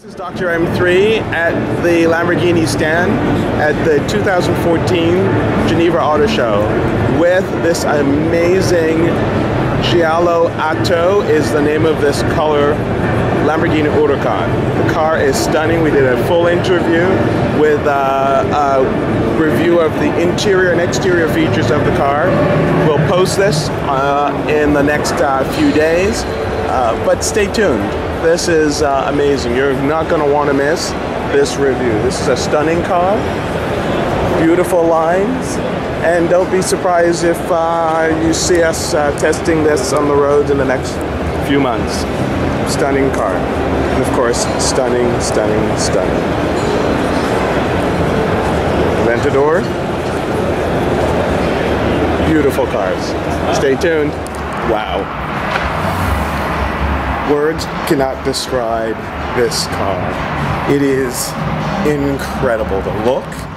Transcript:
This is DoctaM3 at the Lamborghini stand at the 2014 Geneva Auto Show with this amazing Giallo Atto is the name of this color Lamborghini Huracan. The car is stunning. We did a full interview with uh, a review of the interior and exterior features of the car. We'll post this uh, in the next uh, few days, uh, but stay tuned. This is uh, amazing. You're not going to want to miss this review. This is a stunning car, beautiful lines, and don't be surprised if uh, you see us uh, testing this on the roads in the next few months. Stunning car. And of course, stunning, stunning, stunning. Aventador. Beautiful cars. Stay tuned. Wow. Words cannot describe this car. It is incredible. The look,